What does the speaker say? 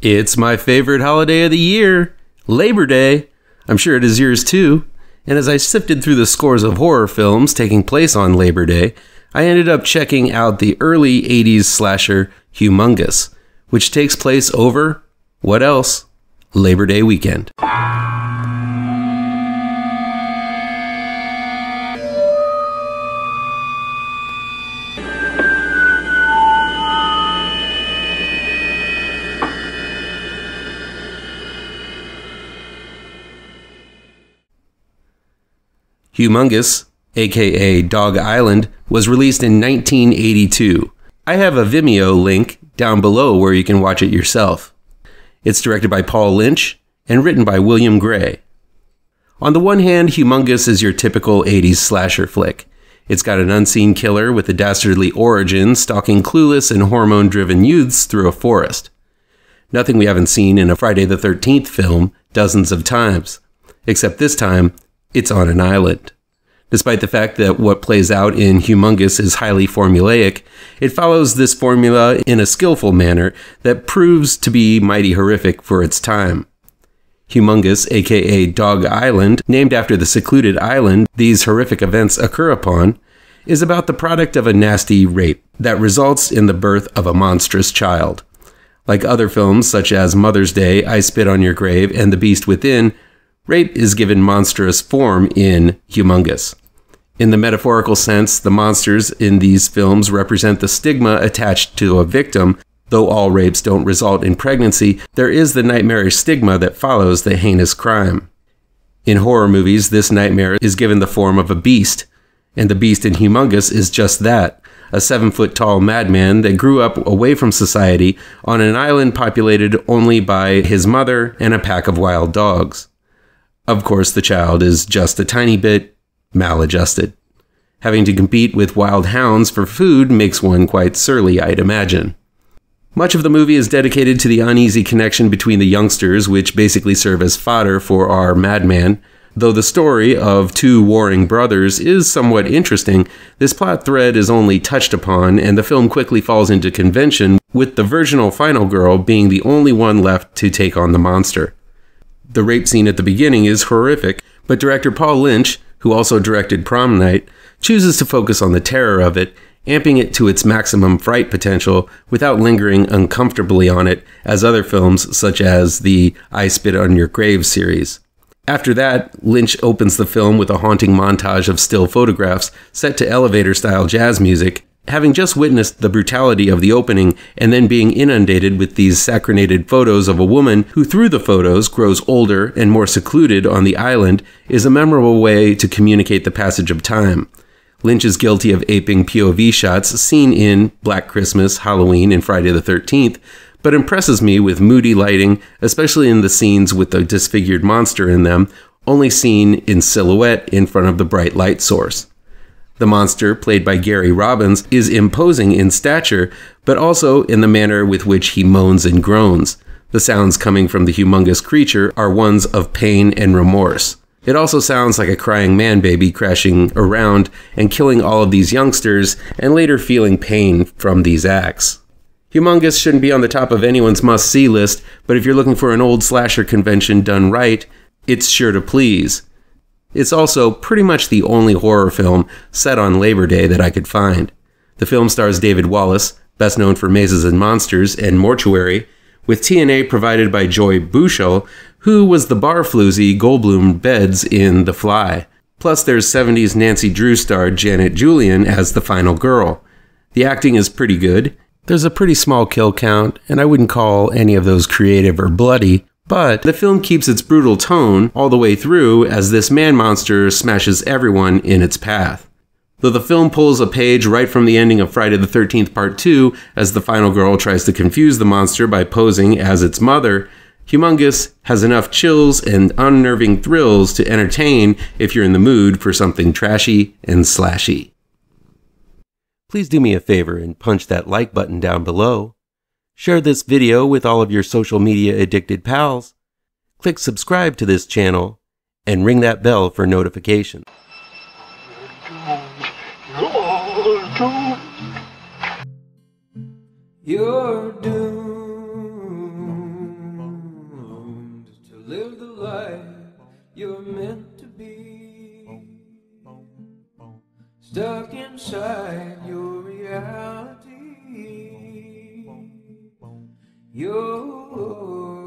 It's my favorite holiday of the year, Labor Day. I'm sure it is yours too. And as I sifted through the scores of horror films taking place on Labor Day, I ended up checking out the early 80s slasher Humongous, which takes place over, what else? Labor Day weekend. Humongous, aka Dog Island, was released in 1982. I have a Vimeo link down below where you can watch it yourself. It's directed by Paul Lynch and written by William Gray. On the one hand, Humongous is your typical 80s slasher flick. It's got an unseen killer with a dastardly origin stalking clueless and hormone driven youths through a forest. Nothing we haven't seen in a Friday the 13th film dozens of times, except this time it's on an island. Despite the fact that what plays out in Humongous is highly formulaic, it follows this formula in a skillful manner that proves to be mighty horrific for its time. Humongous, aka Dog Island, named after the secluded island these horrific events occur upon, is about the product of a nasty rape that results in the birth of a monstrous child. Like other films such as Mother's Day, I Spit on Your Grave, and The Beast Within, rape is given monstrous form in Humongous. In the metaphorical sense, the monsters in these films represent the stigma attached to a victim. Though all rapes don't result in pregnancy, there is the nightmarish stigma that follows the heinous crime. In horror movies, this nightmare is given the form of a beast, and the beast in Humongous is just that a seven foot tall madman that grew up away from society on an island populated only by his mother and a pack of wild dogs. Of course, the child is just a tiny bit maladjusted. Having to compete with wild hounds for food makes one quite surly, I'd imagine. Much of the movie is dedicated to the uneasy connection between the youngsters, which basically serve as fodder for our madman. Though the story of two warring brothers is somewhat interesting, this plot thread is only touched upon, and the film quickly falls into convention, with the virginal final girl being the only one left to take on the monster. The rape scene at the beginning is horrific, but director Paul Lynch, who also directed Prom Night, chooses to focus on the terror of it, amping it to its maximum fright potential without lingering uncomfortably on it as other films such as the I Spit on Your Grave series. After that, Lynch opens the film with a haunting montage of still photographs set to elevator style jazz music having just witnessed the brutality of the opening and then being inundated with these saccharinated photos of a woman who, through the photos, grows older and more secluded on the island is a memorable way to communicate the passage of time. Lynch is guilty of aping POV shots seen in Black Christmas, Halloween, and Friday the 13th, but impresses me with moody lighting, especially in the scenes with the disfigured monster in them, only seen in silhouette in front of the bright light source. The monster, played by Garry Robbins, is imposing in stature, but also in the manner with which he moans and groans. The sounds coming from the humongous creature are ones of pain and remorse. It also sounds like a crying man baby crashing around and killing all of these youngsters and later feeling pain from these acts. Humongous shouldn't be on the top of anyone's must see list, but if you're looking for an old slasher convention done right, it's sure to please. It's also pretty much the only horror film set on Labor Day that I could find. The film stars David Wallace, best known for Mazes and Monsters and Mortuary, with TNA provided by Joy Boushel, who was the bar floozy Goldblum beds in The Fly. Plus, there's 70s Nancy Drew star Janet Julian as the final girl. The acting is pretty good. There's a pretty small kill count, and I wouldn't call any of those creative or bloody, but the film keeps its brutal tone all the way through as this man monster smashes everyone in its path. Though the film pulls a page right from the ending of Friday the 13th Part 2 as the final girl tries to confuse the monster by posing as its mother, Humongous has enough chills and unnerving thrills to entertain if you're in the mood for something trashy and slashy. Please do me a favor and punch that like button down below. Share this video with all of your social media addicted pals. Click subscribe to this channel and ring that bell for notifications. You're doomed to live the life you're meant to be. Stuck inside your doomed.